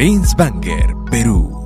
Benz Perú.